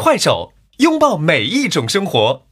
快手拥抱每一种生活。